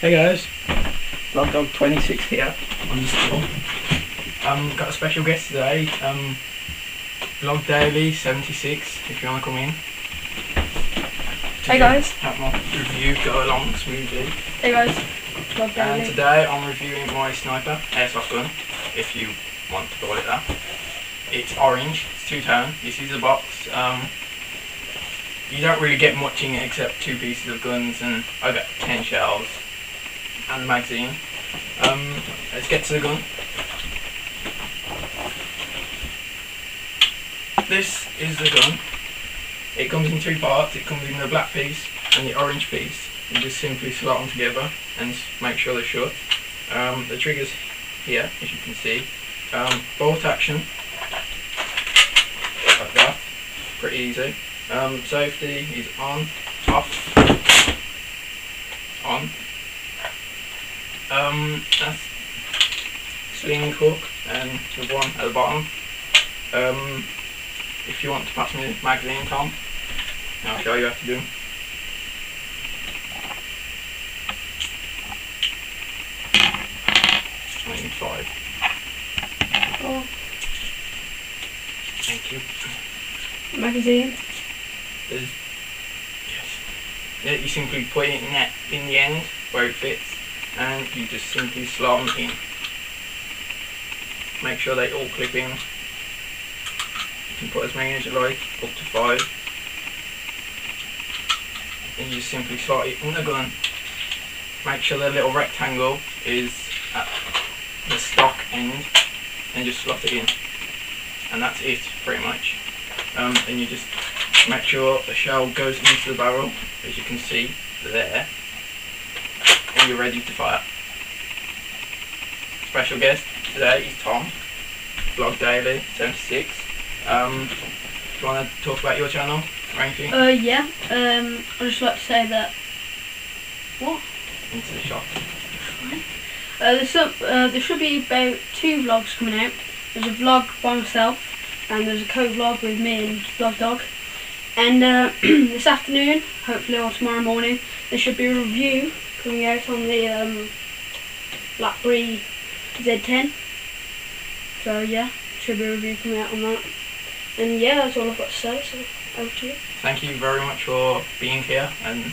Hey guys, Vlog Dog 26 here on the store. Um, got a special guest today, um, Vlog Daily 76, if you want to come in. Hey guys. Have my review go along smoothly. Hey guys, Vlog And today I'm reviewing my sniper airsoft gun, if you want to call it that. It's orange, it's two tone. This is a box. Um, you don't really get much in it except two pieces of guns, and I got 10 shells and magazine. Um, let's get to the gun. This is the gun. It comes in two parts. It comes in the black piece and the orange piece. You just simply slot them together and make sure they're shut. Um, the trigger's here, as you can see. Um, bolt action, like that. Pretty easy. Um, safety is on, off, on. Um, that's sling hook and the one at the bottom. Um, if you want to pass me the magazine, Tom, I'll show you how to do. Twenty-five. Oh, Thank you. magazine. There's, yes. Yeah, you simply put it in, that, in the end where it fits, and you just simply slot them in. Make sure they all clip in. You can put as many as you like, up to five. And you just simply slot it in the gun. Make sure the little rectangle is at the stock end, and just slot it in. And that's it, pretty much. Um, and you just make sure the shell goes into the barrel, as you can see there, and you're ready to fire. Special guest today is Tom, Vlog Daily 76. Um, do you want to talk about your channel or anything? Uh, yeah. Um, I'd just like to say that. What? Into the shot. Uh, there's some, uh, there should be about two vlogs coming out. There's a vlog by myself, and there's a co-vlog with me and Vlog Dog. And uh, this afternoon, hopefully, or tomorrow morning, there should be a review coming out on the um, BlackBerry Z10. So yeah, should be a review coming out on that. And yeah, that's all I've got to say. So over to you. Thank you very much for being here and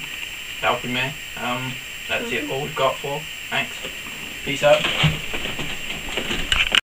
helping me. Um, that's it, all we've got for. Thanks. Peace out.